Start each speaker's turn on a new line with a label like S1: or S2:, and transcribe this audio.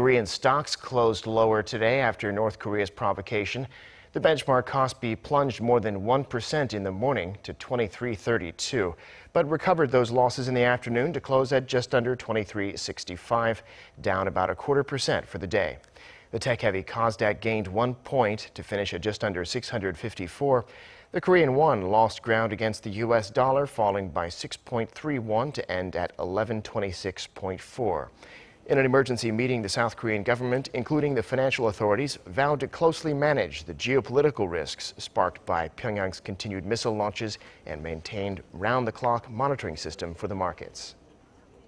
S1: Korean stocks closed lower today after North Korea's provocation. The benchmark Kospi plunged more than 1% in the morning to 23.32, but recovered those losses in the afternoon to close at just under 23.65, down about a quarter percent for the day. The tech-heavy Kosdaq gained one point to finish at just under 654. The Korean won lost ground against the U.S. dollar, falling by 6.31 to end at 1126.4. In an emergency meeting, the South Korean government, including the financial authorities, vowed to closely manage the geopolitical risks sparked by Pyongyang's continued missile launches and maintained round-the-clock monitoring system for the markets.